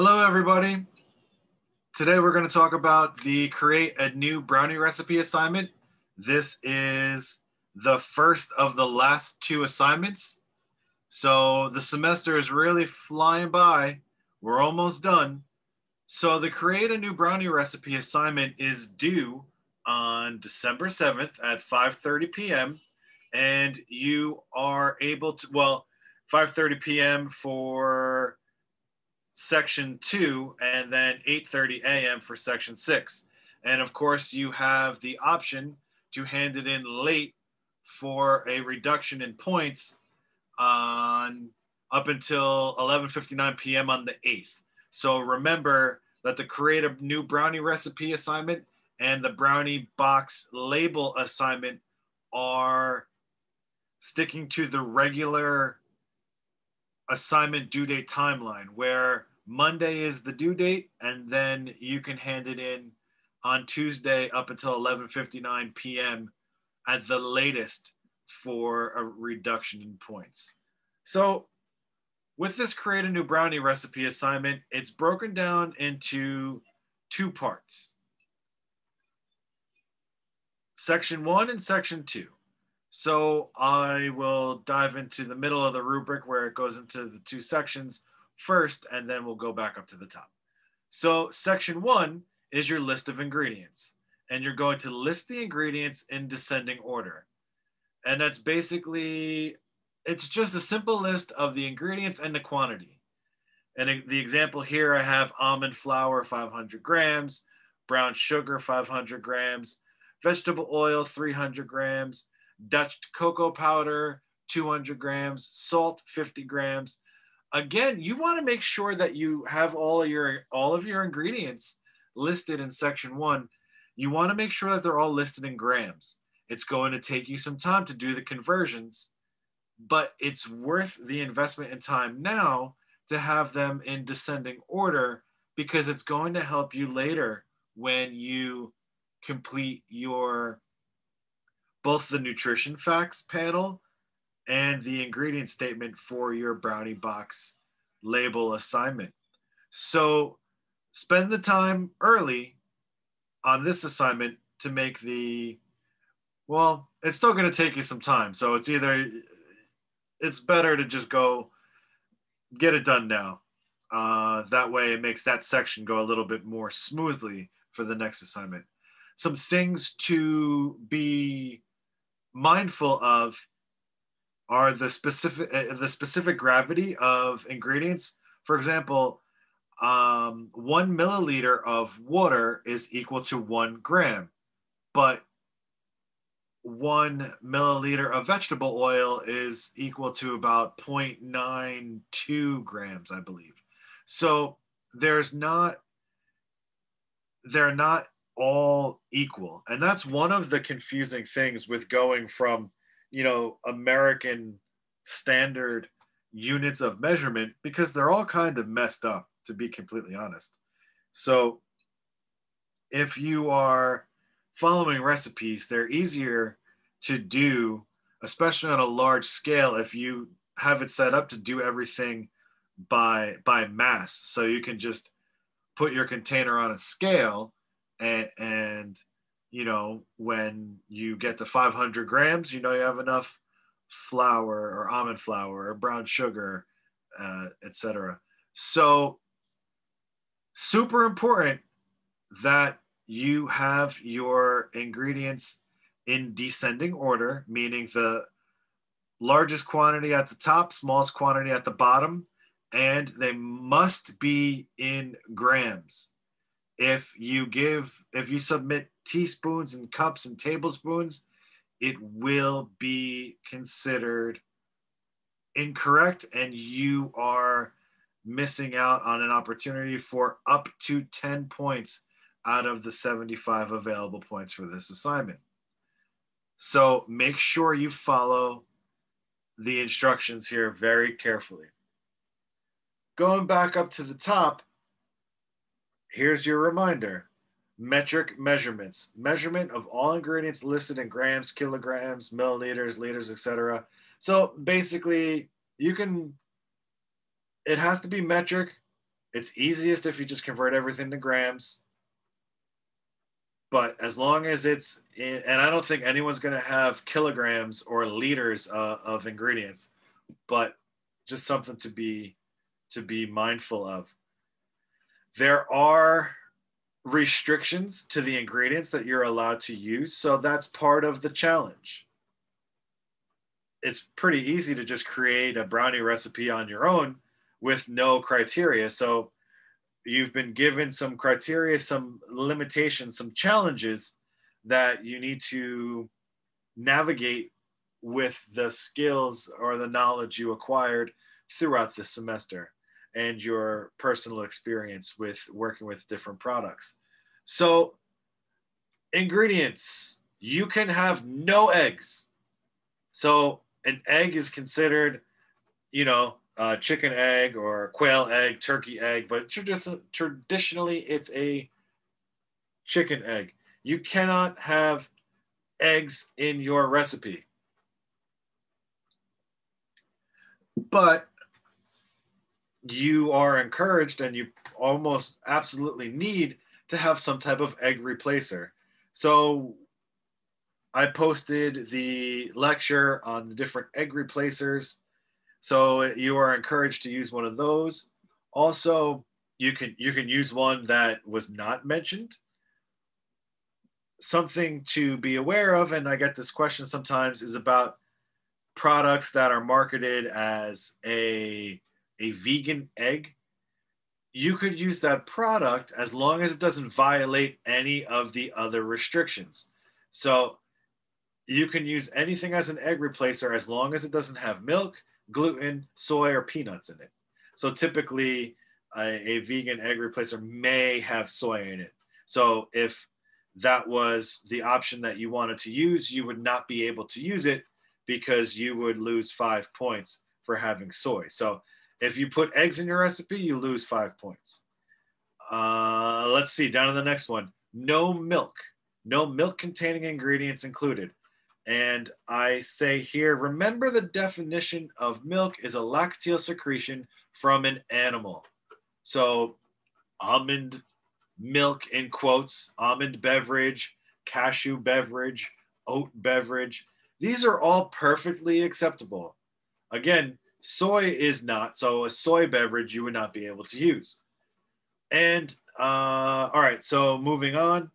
Hello, everybody. Today we're going to talk about the create a new brownie recipe assignment. This is the first of the last two assignments. So the semester is really flying by. We're almost done. So the create a new brownie recipe assignment is due on December 7th at 5:30 p.m. and you are able to well 5:30 p.m. for section 2 and then 8:30 a.m. for section 6. And of course, you have the option to hand it in late for a reduction in points on up until 11:59 p.m. on the 8th. So remember that the create a new brownie recipe assignment and the brownie box label assignment are sticking to the regular assignment due date timeline where Monday is the due date and then you can hand it in on Tuesday up until 11:59 p.m. at the latest for a reduction in points. So with this create a new brownie recipe assignment, it's broken down into two parts. Section 1 and section 2. So I will dive into the middle of the rubric where it goes into the two sections first, and then we'll go back up to the top. So section 1 is your list of ingredients, and you're going to list the ingredients in descending order. And that's basically it's just a simple list of the ingredients and the quantity. And the example here, I have almond flour, 500 grams, brown sugar, 500 grams, vegetable oil, 300 grams, Dutch cocoa powder, 200 grams, salt, 50 grams. Again, you want to make sure that you have all of your all of your ingredients listed in section one. You want to make sure that they're all listed in grams. It's going to take you some time to do the conversions, but it's worth the investment in time now to have them in descending order because it's going to help you later when you complete your both the nutrition facts panel and the ingredient statement for your brownie box label assignment. So spend the time early on this assignment to make the well, it's still going to take you some time. So it's either it's better to just go get it done now. Uh, that way it makes that section go a little bit more smoothly for the next assignment. Some things to be mindful of are the specific uh, the specific gravity of ingredients. For example, um, one milliliter of water is equal to one gram, but one milliliter of vegetable oil is equal to about 0.92 grams, I believe. So there's not, they're not all equal. And that's one of the confusing things with going from, you know, American standard units of measurement because they're all kind of messed up, to be completely honest. So if you are following recipes, they're easier to do, especially on a large scale, if you have it set up to do everything by by mass. So you can just put your container on a scale and, and you know when you get to 500 grams you know you have enough flour or almond flour or brown sugar uh, etc so super important that you have your ingredients in descending order, meaning the largest quantity at the top, smallest quantity at the bottom, and they must be in grams. If you give, if you submit teaspoons and cups and tablespoons, it will be considered incorrect and you are missing out on an opportunity for up to 10 points out of the 75 available points for this assignment. So make sure you follow the instructions here very carefully. Going back up to the top, here's your reminder. Metric measurements. Measurement of all ingredients listed in grams, kilograms, milliliters, liters, etc. So basically, you can, it has to be metric It's easiest if you just convert everything to grams. But as long as it's, in, and I don't think anyone's going to have kilograms or liters uh, of ingredients, but just something to be to be mindful of. There are restrictions to the ingredients that you're allowed to use, so that's part of the challenge. It's pretty easy to just create a brownie recipe on your own with no criteria. So you've been given some criteria, some limitations, some challenges that you need to navigate with the skills or the knowledge you acquired throughout the semester and your personal experience with working with different products. So, ingredients you can have no eggs. So, an egg is considered, you know, chicken egg or quail egg, turkey egg, but tradi- traditionally it's a chicken egg. You cannot have eggs in your recipe. But you are encouraged and you almost absolutely need to have some type of egg replacer. So I posted the lecture on the different egg replacers so you are encouraged to use one of those. Also, you can you can use one that was not mentioned. Something to be aware of, and I get this question sometimes, is about products that are marketed as a a vegan egg. You could use that product as long as it doesn't violate any of the other restrictions. So you can use anything as an egg replacer as long as it doesn't have milk, gluten, soy, or peanuts in it. So typically, a, a, vegan egg replacer may have soy in it. So if that was the option that you wanted to use, you would not be able to use it because you would lose five points for having soy. So if you put eggs in your recipe, you lose five points. Uh, let's see, down to the next one. No milk. No milk containing ingredients included. And I say here, remember the definition of milk is a lacteal secretion from an animal. So almond milk in quotes, almond beverage, cashew beverage, oat beverage. These are all perfectly acceptable. Again, soy is not. So a soy beverage you would not be able to use. And uh, all right, so moving on.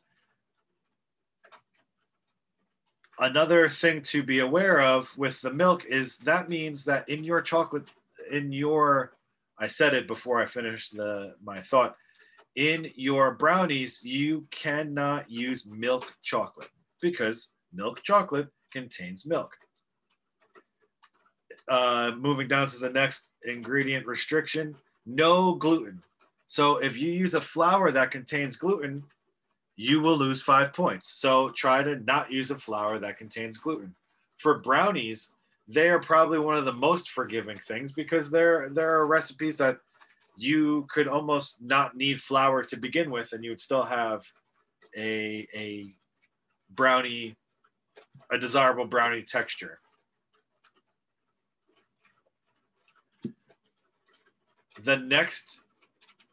another thing to be aware of with the milk is that means that in your chocolate in your i said it before i finished the my thought in your brownies you cannot use milk chocolate because milk chocolate contains milk uh, moving down to the next ingredient restriction no gluten so if you use a flour that contains gluten you will lose five points. So try to not use a flour that contains gluten. For brownies, they are probably one of the most forgiving things because there there are recipes that you could almost not need flour to begin with, and you would still have a a brownie, a desirable brownie texture. The next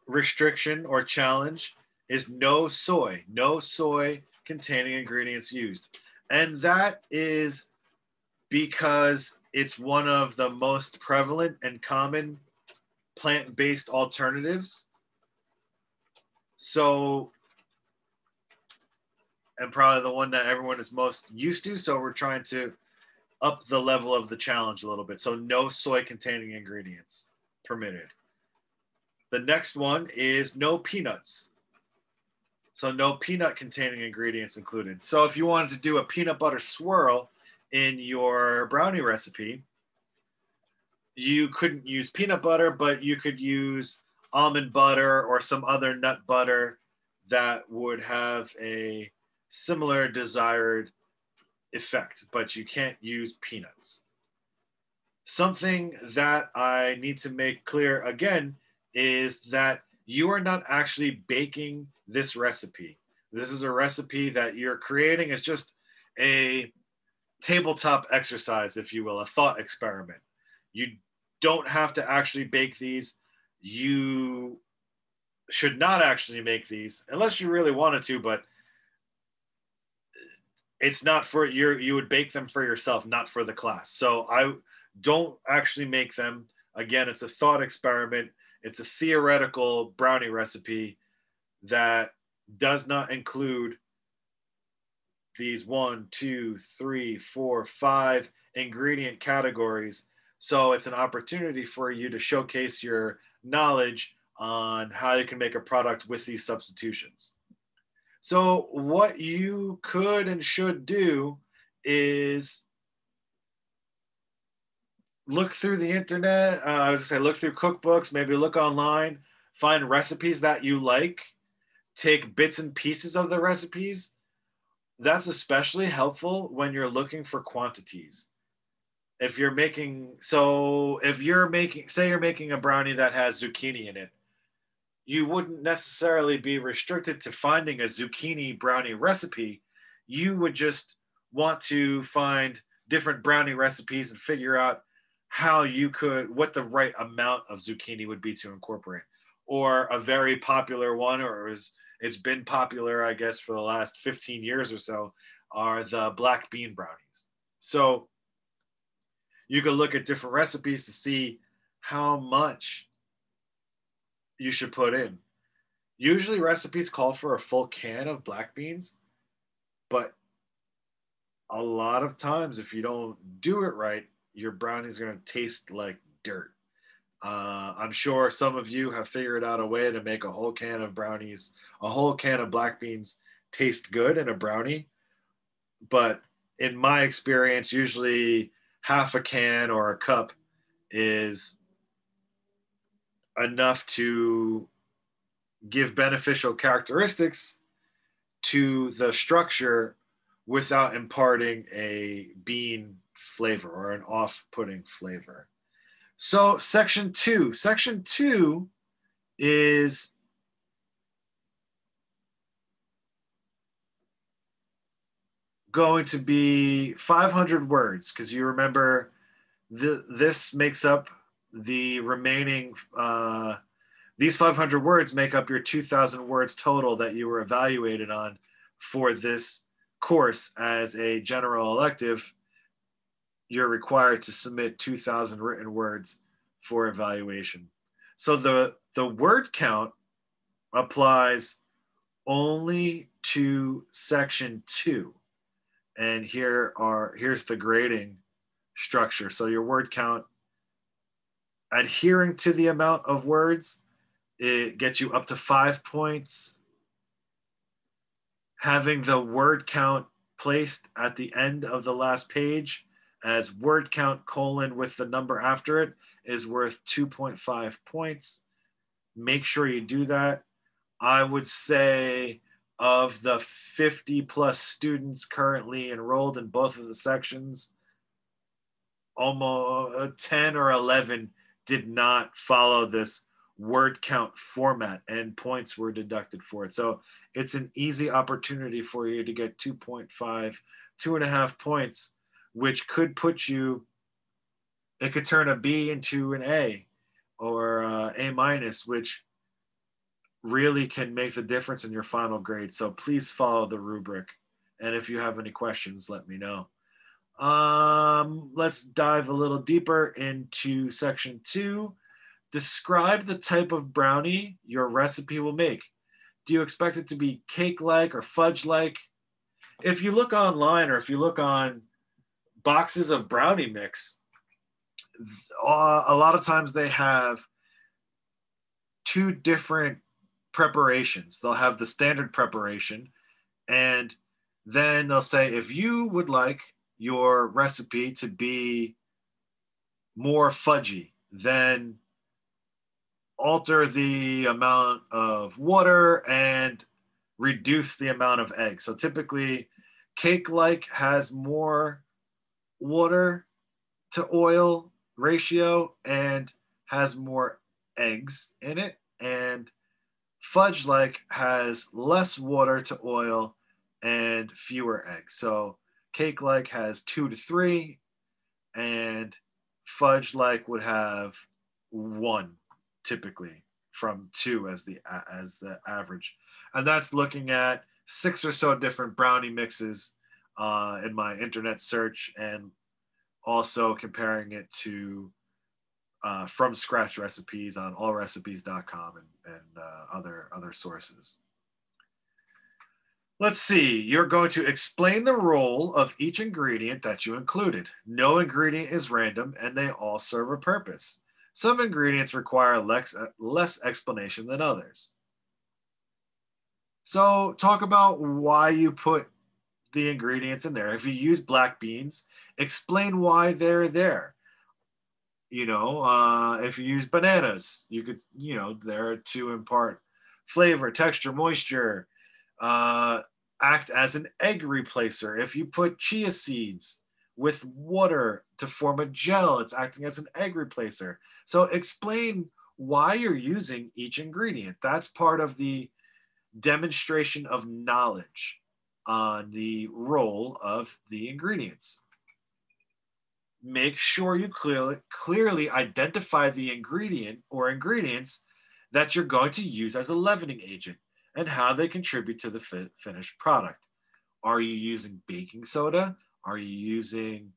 restriction or challenge is no soy, no soy containing ingredients used. And that is because it's one of the most prevalent and common plant based alternatives. So, and probably the one that everyone is most used to. So, we're trying to up the level of the challenge a little bit. So, no soy containing ingredients permitted. The next one is no peanuts. So no peanut containing ingredients included. So if you wanted to do a peanut butter swirl in your brownie recipe, you couldn't use peanut butter, but you could use almond butter or some other nut butter that would have a similar desired effect, but you can't use peanuts. Something that I need to make clear again is that you are not actually baking this recipe. This is a recipe that you're creating. It's just a tabletop exercise, if you will, a thought experiment. You don't have to actually bake these. You should not actually make these unless you really wanted to, but it's not for you you would bake them for yourself not for the class so i don't actually make them again it's a thought experiment it's a theoretical brownie recipe that does not include these one two three four five ingredient categories. So it's an opportunity for you to showcase your knowledge on how you can make a product with these substitutions. So, what you could and should do is look through the internet. Uh, I was gonna say, look through cookbooks, maybe look online, find recipes that you like, take bits and pieces of the recipes. That's especially helpful when you're looking for quantities. If you're making, so if you're making, say you're making a brownie that has zucchini in it, you wouldn't necessarily be restricted to finding a zucchini brownie recipe. You would just want to find different brownie recipes and figure out how you could, what the right amount of zucchini would be to incorporate. Or a very popular one, or is, it's been popular, I guess, for the last 15 years or so, are the black bean brownies. So you could look at different recipes to see how much you should put in. Usually recipes call for a full can of black beans, but a lot of times if you don't do it right, your brownie's going to taste like dirt. Uh, I'm sure some of you have figured out a way to make a whole can of brownies, a whole can of black beans taste good in a brownie. But in my experience, usually half a can or a cup is enough to give beneficial characteristics to the structure without imparting a bean flavor or an off-putting flavor. So section two, section two is going to be 500 words because you remember th- this makes up the remaining uh, these 500 words make up your 2000 words total that you were evaluated on for this course as a general elective you're required to submit 2000 written words for evaluation. So the the word count applies only to section 2 and here are here's the grading structure. So your word count adhering to the amount of words, it gets you up to five points. Having the word count placed at the end of the last page as word count colon with the number after it is worth 2.5 points. Make sure you do that. I would say of the 50 plus students currently enrolled in both of the sections, almost uh, 10 or 11 did not follow this word count format and points were deducted for it. So it's an easy opportunity for you to get 2.5, two and a half points, which could put you, it could turn a B into an A or uh, A minus, which really can make the difference in your final grade. So please follow the rubric. And if you have any questions, let me know. Um, let's dive a little deeper into section two. Describe the type of brownie your recipe will make. Do you expect it to be cake like or fudge like? If you look online or if you look on boxes of brownie mix, uh, a lot of times they have two different preparations. They'll have the standard preparation, and then they'll say, if you would like your recipe to be more fudgy, then alter the amount of water and reduce the amount of eggs. So typically, cake like has more water to oil ratio and has more eggs in it. And fudge like has less water to oil and fewer eggs. So cake like has two to three, and fudge like would have one typically from two as the as the average, and that's looking at six or so different brownie mixes uh, in my internet search, and also comparing it to uh, from scratch recipes on allrecipes.com and, and uh, other other sources. Let's see, you're going to explain the role of each ingredient that you included. No ingredient is random and they all serve a purpose. Some ingredients require less, less explanation than others. So, talk about why you put the ingredients in there. If you use black beans, explain why they're there. You know, uh, if you use bananas, you could, you know, there to impart flavor, texture, moisture, uh, act as an egg replacer. If you put chia seeds with water to form a gel, it's acting as an egg replacer. So explain why you're using each ingredient. That's part of the demonstration of knowledge on the role of the ingredients. Make sure you clearly, clearly identify the ingredient or ingredients that you're going to use as a leavening agent and how they contribute to the fi- finished product. Are you using baking soda? Are you using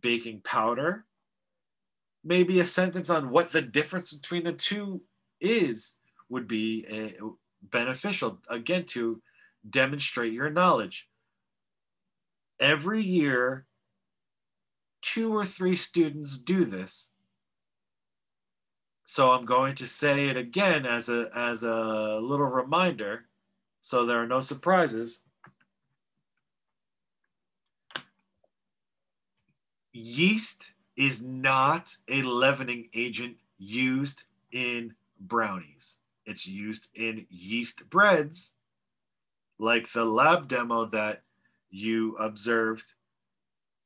baking powder? Maybe a sentence on what the difference between the two is would be a, uh, beneficial, again, to demonstrate your knowledge. Every year, two or three students do this so I'm going to say it again as a as a little reminder so there are no surprises. Yeast is not a leavening agent used in brownies. It's used in yeast breads, like the lab demo that you observed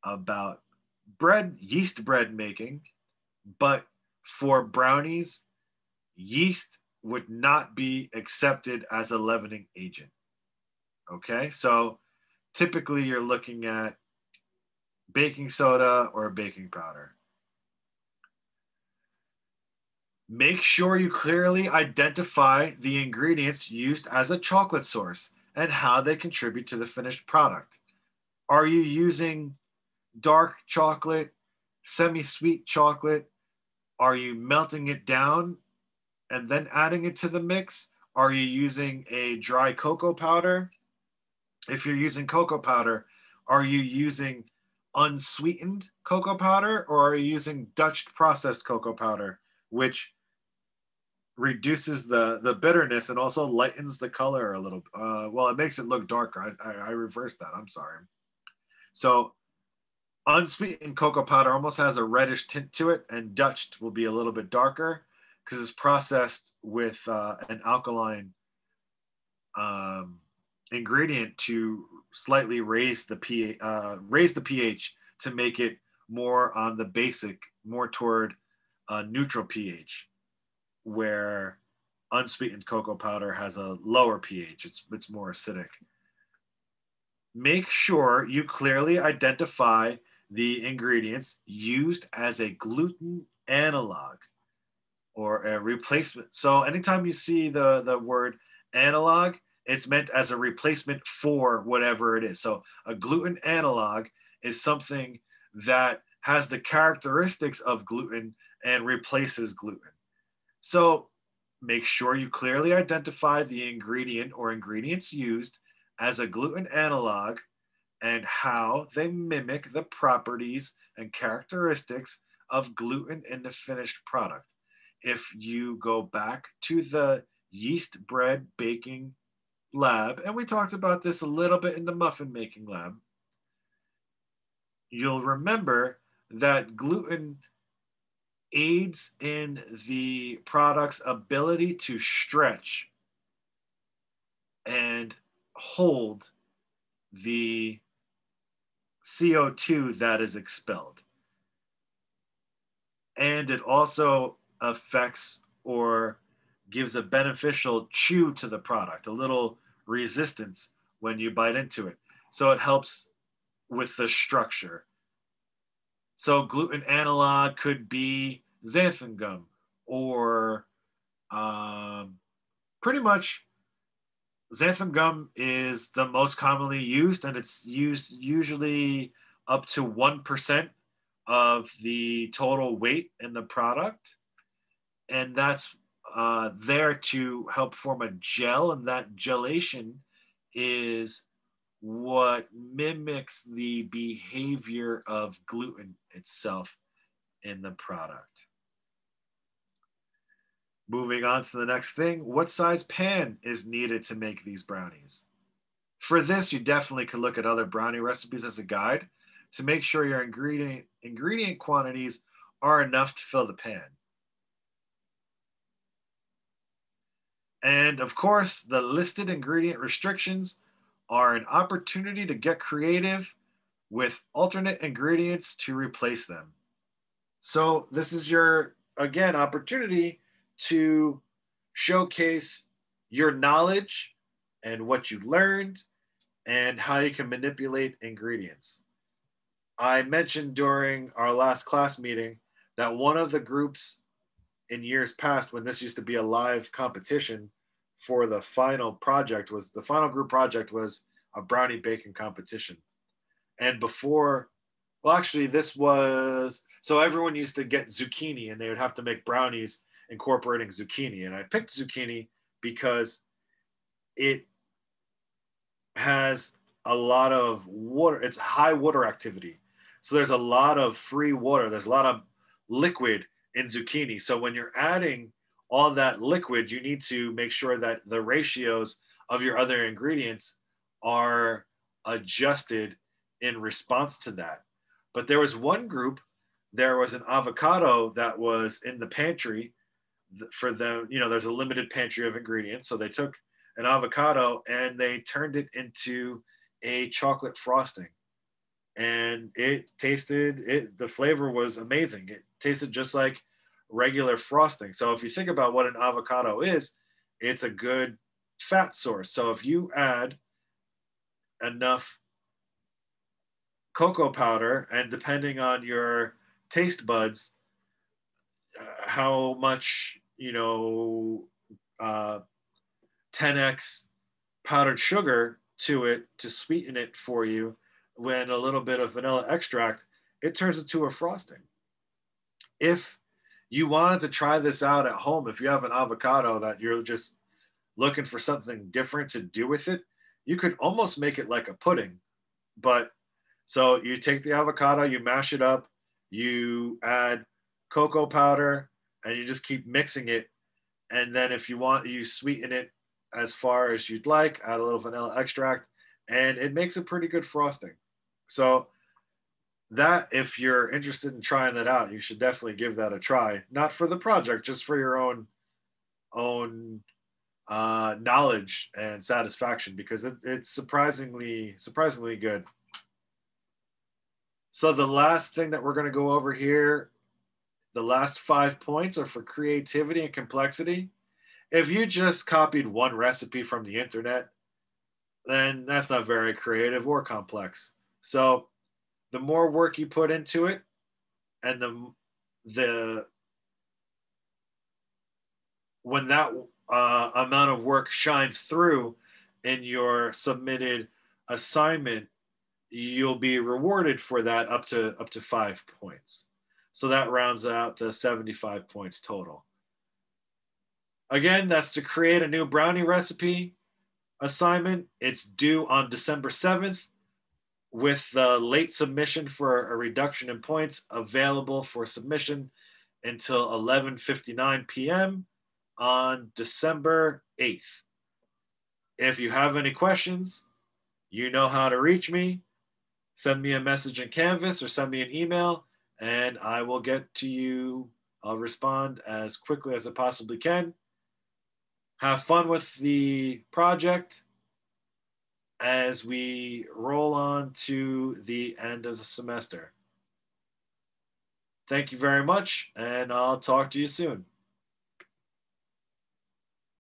about bread, yeast bread making, but for brownies, yeast would not be accepted as a leavening agent. Okay, so typically you're looking at baking soda or baking powder. Make sure you clearly identify the ingredients used as a chocolate source and how they contribute to the finished product. Are you using dark chocolate, semi sweet chocolate, are you melting it down and then adding it to the mix? Are you using a dry cocoa powder? If you're using cocoa powder, are you using unsweetened cocoa powder or are you using Dutch processed cocoa powder, which reduces the the bitterness and also lightens the color a little? Uh, well, it makes it look darker. I, I, I reversed that. I'm sorry. So unsweetened cocoa powder almost has a reddish tint to it, and Dutch will be a little bit darker because it's processed with uh, an alkaline um, ingredient to slightly raise the pH, uh, raise the pH to make it more on the basic, more toward a neutral pH, where unsweetened cocoa powder has a lower pH. It's it's more acidic. Make sure you clearly identify the ingredients used as a gluten analog or a replacement. So anytime you see the, the word analog, it's meant as a replacement for whatever it is. So a gluten analog is something that has the characteristics of gluten and replaces gluten. So make sure you clearly identify the ingredient or ingredients used as a gluten analog and how they mimic the properties and characteristics of gluten in the finished product. If you go back to the yeast bread baking lab, and we talked about this a little bit in the muffin making lab, you'll remember that gluten aids in the product's ability to stretch and hold the CO2 that is expelled. And it also affects or gives a beneficial chew to the product, a little resistance when you bite into it. So it helps with the structure. So gluten analog could be xanthan gum or Um, pretty much, xanthan gum is the most commonly used, and it's used usually up to 1% of the total weight in the product. And that's uh, there to help form a gel, and that gelation is what mimics the behavior of gluten itself in the product. Moving on to the next thing, what size pan is needed to make these brownies? For this, you definitely could look at other brownie recipes as a guide to make sure your ingredient, ingredient quantities are enough to fill the pan. And of course, the listed ingredient restrictions are an opportunity to get creative with alternate ingredients to replace them. So this is your, again, opportunity to showcase your knowledge and what you learned and how you can manipulate ingredients. I mentioned during our last class meeting that one of the groups in years past, when this used to be a live competition for the final project, was the final group project was a brownie baking competition. And before, well, actually, this was so everyone used to get zucchini and they would have to make brownies incorporating zucchini. And I picked zucchini because it has a lot of water, it's high water activity. So there's a lot of free water, there's a lot of liquid in zucchini. So when you're adding all that liquid, you need to make sure that the ratios of your other ingredients are adjusted in response to that. But there was one group, there was an avocado that was in the pantry for them, you know, there's a limited pantry of ingredients. So they took an avocado and they turned it into a chocolate frosting. And it tasted it the flavor was amazing. It tasted just like regular frosting. So if you think about what an avocado is, it's a good fat source. So if you add enough cocoa powder and depending on your taste buds, uh, how much you know, uh, 10x powdered sugar to it to sweeten it for you, when a little bit of vanilla extract, it turns into a frosting. If you wanted to try this out at home, if you have an avocado that you're just looking for something different to do with it, you could almost make it like a pudding. But so you take the avocado, you mash it up, you add cocoa powder, and you just keep mixing it. And then if you want, you sweeten it as far as you'd like, add a little vanilla extract, and it makes a pretty good frosting. So that if you're interested in trying that out, you should definitely give that a try. Not for the project, just for your own own uh, knowledge and satisfaction because it, it's surprisingly surprisingly good. So the last thing that we're going to go over here the last five points are for creativity and complexity. If you just copied one recipe from the internet, then that's not very creative or complex. So the more work you put into it and the the when that uh, amount of work shines through in your submitted assignment you'll be rewarded for that up to up to five points so that rounds out the 75 points total. Again, that's to create a new brownie recipe assignment. It's due on December 7th with the late submission for a reduction in points available for submission until 11:59 p.m. on December 8th. If you have any questions, you know how to reach me. Send me a message in Canvas or send me an email and I will get to you. I'll respond as quickly as I possibly can. Have fun with the project as we roll on to the end of the semester. Thank you very much, and I'll talk to you soon.